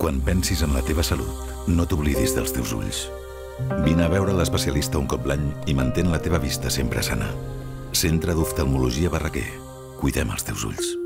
Quan pensis en la teva salut, no t'oblidis dels teus ulls. Vine a veure l'especialista un cop l'any i mantén la teva vista sempre sana. Centre d'Oftalmologia Barraquer. Cuidem els teus ulls.